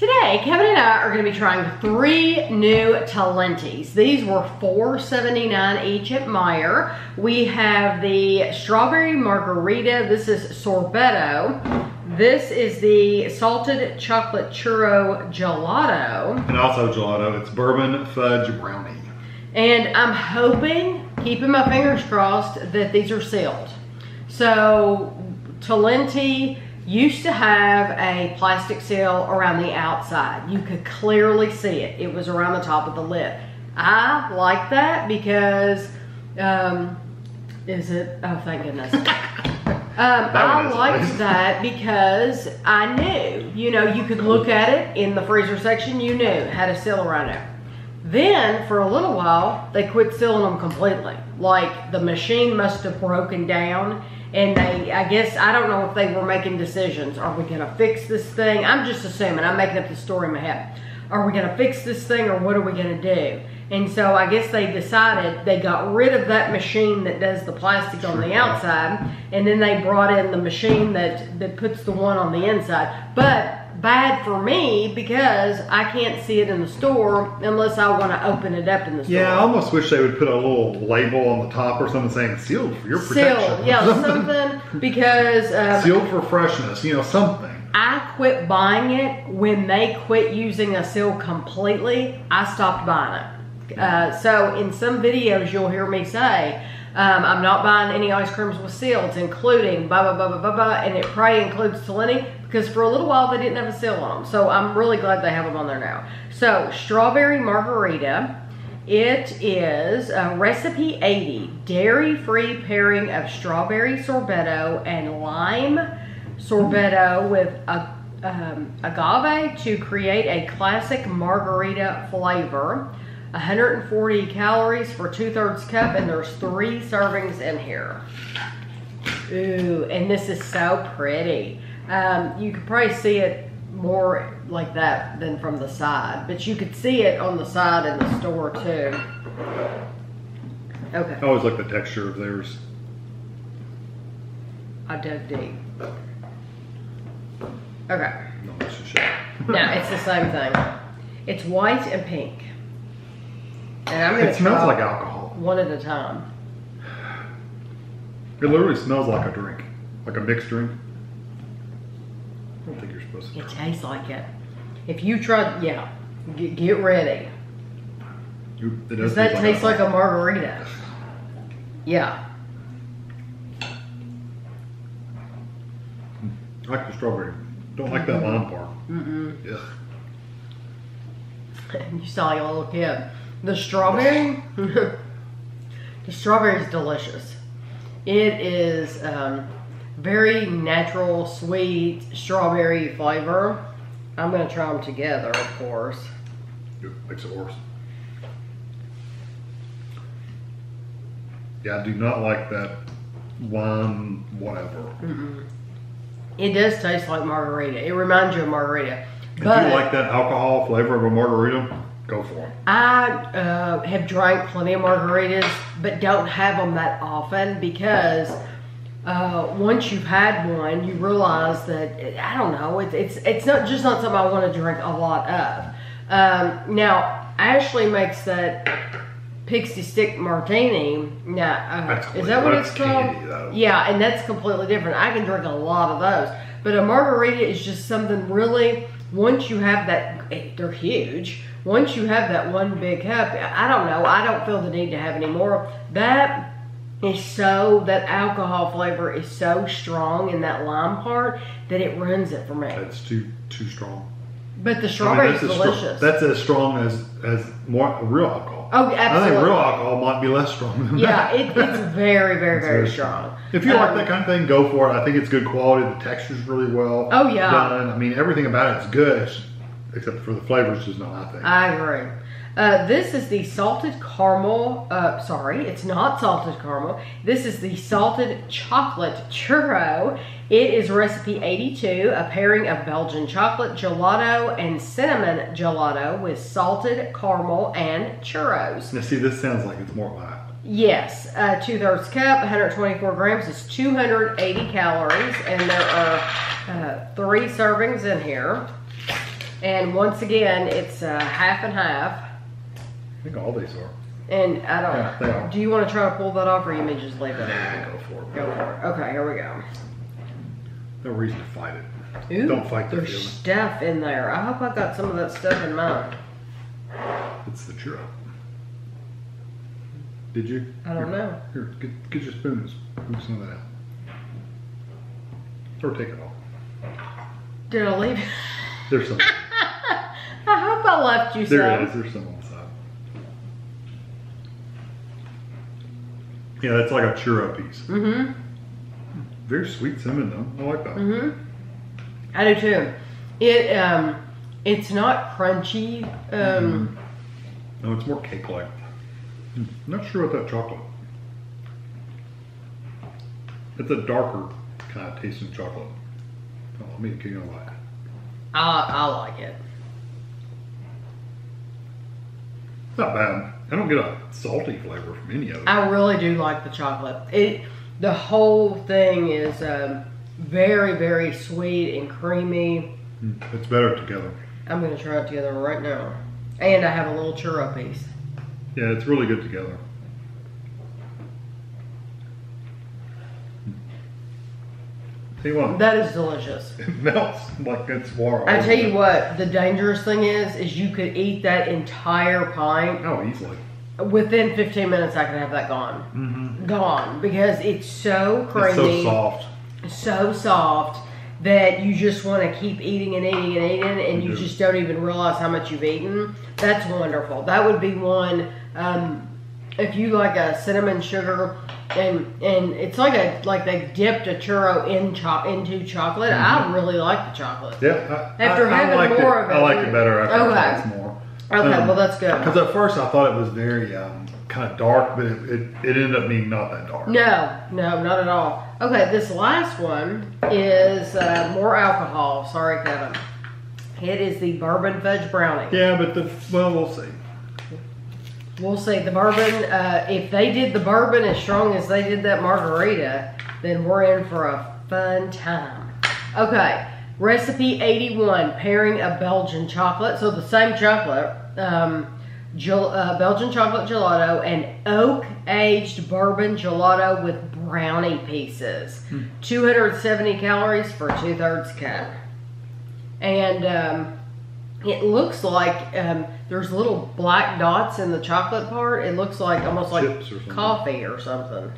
Today, Kevin and I are going to be trying three new Talentis. These were $4.79 each at Meijer. We have the strawberry margarita. This is sorbetto. This is the salted chocolate churro gelato. And also gelato, it's bourbon fudge brownie. And I'm hoping, keeping my fingers crossed, that these are sealed. So, Talenti used to have a plastic seal around the outside. You could clearly see it. It was around the top of the lid. I like that because, um, is it? Oh, thank goodness. Um, I liked that because I knew, you know, you could look at it in the freezer section, you knew had a seal around it. Then, for a little while, they quit sealing them completely. Like the machine must have broken down, and they, I guess, I don't know if they were making decisions. Are we gonna fix this thing? I'm just assuming, I'm making up the story in my head. Are we gonna fix this thing, or what are we gonna do? And so I guess they decided they got rid of that machine that does the plastic on the outside, and then they brought in the machine that, that puts the one on the inside. But bad for me because I can't see it in the store unless I want to open it up in the store. Yeah, I almost wish they would put a little label on the top or something saying sealed for your protection. Sealed, yeah, something because um, sealed for freshness, you know, something. I quit buying it when they quit using a seal completely. I stopped buying it. Uh, so in some videos, you'll hear me say, um, "I'm not buying any ice creams with seals, including blah blah blah blah blah blah," and it probably includes Talenti because for a little while they didn't have a seal on them. So I'm really glad they have them on there now. So strawberry margarita. It is uh, recipe 80 dairy free pairing of strawberry sorbetto and lime sorbetto with a, um, agave to create a classic margarita flavor. 140 calories for two thirds cup, and there's three servings in here. Ooh, and this is so pretty. Um, you could probably see it more like that than from the side, but you could see it on the side in the store too. Okay. I Okay, always like the texture of theirs. I dug deep. Okay. No, that's just shit. No, it's the same thing. It's white and pink. And I'm gonna It smells like alcohol. one at a time. It literally smells like a drink, like a mixed drink. I don't think you're supposed to. It tastes like it. If you try, yeah, get, get ready. You- Does that taste taste like a margarita? Yeah. Hmm. I like the strawberry. Don't like that mm-hmm. lime part. Mm-mm. You sound like a little kid. The strawberry, the strawberry is delicious. It is um, very natural, sweet strawberry flavor. I'm gonna try them together, of course. It makes it worse. Yeah, I do not like that wine, whatever. Mm-mm. It does taste like margarita. It reminds you of margarita. If But you like that alcohol flavor of a margarita, go for it. I uh, have drank plenty of margaritas, but don't have them that often because uh, once you've had one, you realize that I don't know. It's it's it's not just not something I want to drink a lot of. Um, now Ashley makes that pixie stick martini. Now uh, is that what it's called? candy. Yeah, and that's completely different. I can drink a lot of those, but a margarita is just something really. Once you have that, eh, they're huge. Once you have that one big cup, I don't know. I don't feel the need to have any more. That is so that alcohol flavor is so strong in that lime part that it ruins it for me. That's too too strong. But the I mean, strawberry is as strong- that's as strong as as more real alcohol. oh, absolutely. I think real alcohol might be less strong than Yeah, that. it, it's very, very, It's very very strong. If you like Um, that kind of thing, go for it. I think it's good quality. The texture's really well Oh, yeah. done. I mean, everything about it is good, except for the flavors, just not my thing. I agree. Uh, this is the salted caramel. Uh, sorry, it's not salted caramel. This is the salted chocolate churro. It is recipe 82, a pairing of Belgian chocolate gelato and cinnamon gelato with salted caramel and churros. now, see, this sounds like it's more like Yes, uh, two thirds cup, 124 grams is 280 calories, and there are uh, three servings in here. And once again, it's uh, half and half. I think all these are. And I don't. Yeah, they are. do you want to try to pull that off, or you may just leave it? Go for it. Go for it. Okay, here we go. No reason to fight it. Ooh, Don't fight the There's feeling. stuff in there. I hope I got some of that stuff in mine. It's the churro. Did you? I don't Here, know. Here, get, get your spoons. scoop some of that out. Or take it off. Did I leave? There's some. I hope I left you there some. it is. There's some on the side. Yeah, that's like a churro piece. Mm-hmm. Very sweet cinnamon though. I like that. Mm-hmm. I do too. It um, it's not crunchy. Um, No, it's more cake-like. Hmm, Not sure about that chocolate. It's a darker kind of tasting chocolate. Oh, let me get you know what. I I like it. It's not bad. I don't get a salty flavor from any of it. I really do like the chocolate. It the whole thing is um, very very sweet and creamy. Hmm, It's better together. I'm gonna try it together right now. And I have a little churro piece. Yeah, it's really good together. You what, That is delicious. it melts like it's water. I tell you what, the dangerous thing is, is you could eat that entire pint Oh, easily. within 15 minutes. I could have that gone, Mm-hmm. gone because it's so It's creamy, so soft. so soft that you just want to keep eating and eating and eating, and you You just don't even realize how much you've eaten. That's wonderful. That would be one. Um, if you like a cinnamon sugar, and and it's like a like they dipped a churro in cho- into chocolate. I really like the chocolate. Yeah. I, After I, having I more it. of it, I like it better after Okay. More. Okay, Um, well that's good. Because at first I thought it was very um, kind of dark, but it, it, it ended up being not that dark. No, no, not at all. Okay, this last one is uh, more alcohol. Sorry, Kevin. It is the bourbon fudge brownie. Yeah, but the well, we'll see. We'll see. The bourbon, uh, if they did the bourbon as strong as they did that margarita, then we're in for a fun time. Okay, recipe 81 pairing a Belgian chocolate. So the same chocolate, um, gel, uh, Belgian chocolate gelato and oak aged bourbon gelato with brownie pieces. 270 calories for two thirds cup. And, um, it looks like um, there's little black dots in the chocolate part. It looks like almost like or coffee or something.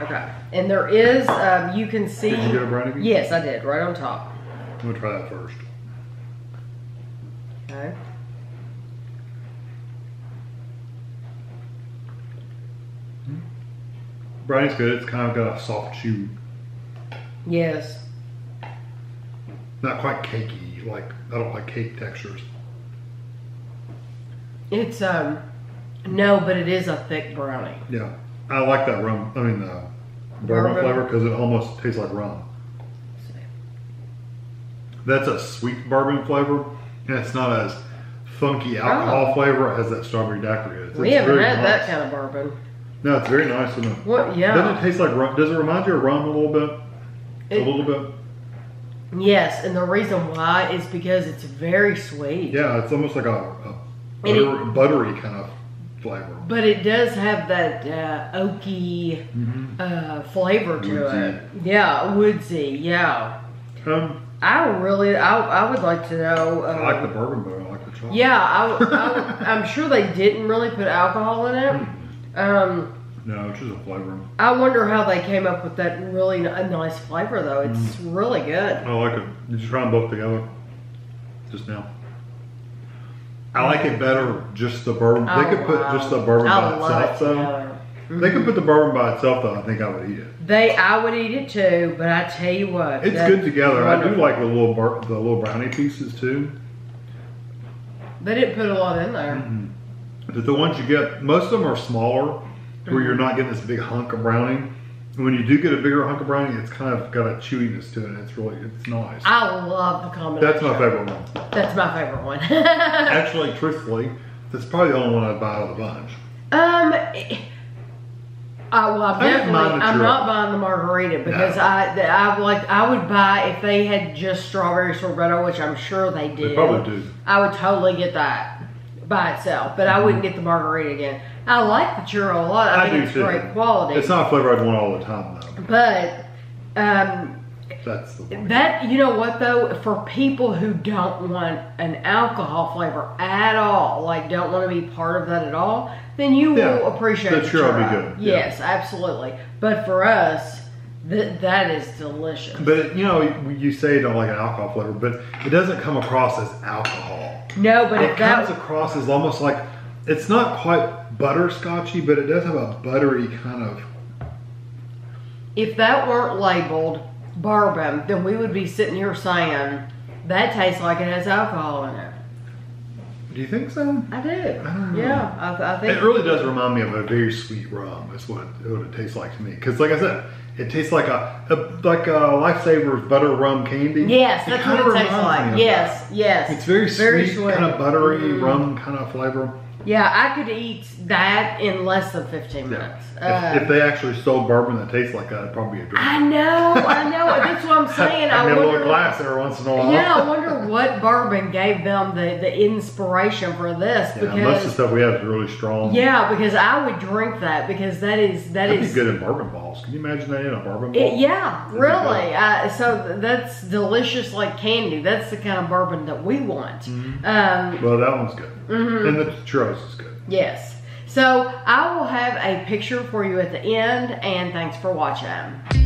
Okay, and there is um, you can see. Did you get a brownie? Yes, I did. Right on top. I'm gonna try that first. Okay. Brownie's good. It's kind of got a soft chew, Yes. not quite cakey. Like I don't like cake textures. It's um no, but it is a thick brownie. Yeah, I like that rum. I mean, uh, bourbon Bourbon. flavor because it almost tastes like rum. That's a sweet bourbon flavor, and it's not as funky alcohol flavor as that strawberry daiquiri is. Oh. We haven't had that kind of bourbon. No, it's very nice. Isn't it? What? Yeah. Doesn't it taste like rum? Does it remind you of rum a little bit? It- a little bit. Yes, and the reason why is because it's very sweet. Yeah, it's almost like a, a And it- buttery kind of flavor. But it does have that uh, oaky uh, flavor to Woodsy. it. Yeah, woodsy. Yeah. Um, I really, I, I would like to know. I Uh, like the bourbon, but I like the chocolate. Yeah, I, am sure they didn't really put alcohol in it. Um, No, it's just a flavor. I wonder how they came up with that really n- nice flavor, though. It's really good. I like it. Did you try them both together? Just now. I like it better just the bourbon. Oh, they could put wow. just the bourbon I by itself it though. together. They could put the bourbon by itself though. I think I would eat it. They, I would eat it too, but I tell you what, It's good together. I do like the little bur- the little brownie pieces too. They didn't put a lot in there. Mm-hmm. But the ones you get, most of them are smaller, where you're not getting this big hunk of brownie. And when you do get a bigger hunk of brownie, it's kind of got a chewiness to it. It's really, it's nice. I love the combination. That's my favorite one. That's my favorite one. Actually, truthfully, that's probably the only one I'd buy out of the bunch. um, Uh, well, I'm I definitely. I'm not buying the margarita because No. I, I like. I would buy if they had just strawberry sorbetto, which I'm sure they did. They probably do. I would totally get that by itself, but I wouldn't get the margarita again. I like the churro a lot. I, think do it's too. great quality. It's not a flavor I'd want all the time though. but um, That's the one. that you know what though, for people who don't want an alcohol flavor at all, like don't want to be part of that at all, then you Yeah, will appreciate the the churro will be good, yeah. Yes, absolutely. But for us, th- that is delicious. But you know, you say you don't like an alcohol flavor, but it doesn't come across as alcohol. No, but It if that comes across as almost like it's not quite butterscotchy, but it does have a buttery kind of. if that weren't labeled bourbon, then we would be sitting here saying that tastes like it has alcohol in it. Do you think so? I do. don't know. Yeah, I, th- I think It really does remind me of a very sweet rum. That's what it, what it tastes like to me. Because, like I said, it tastes like a, a like a Lifesaver's butter rum candy. Yes, It that's what it tastes like. Yes, that. yes. It's very, Very sweet, sweet. kind of buttery Mm. rum kind of flavor. Yeah, I could eat that in less than 15 Yeah. minutes. Uh, if, if they actually sold bourbon that tastes like that, it'd probably be a drink. I know, I know. That's what I'm saying. I I a wonder, little glass every once in a while. Yeah, I wonder what bourbon gave them the, the inspiration for this Yeah, most of the stuff we have is really strong. yeah, because I would drink that because that is that That'd is good in bourbon balls. Can you imagine that in a bourbon ball? It, yeah, That'd really. Uh, so that's delicious like candy. That's the kind of bourbon that we want. Mm-hmm. Um, Well, that one's good. Mm-hmm. And the churros is good. yes. So I will have a picture for you at the end, and thanks for watching.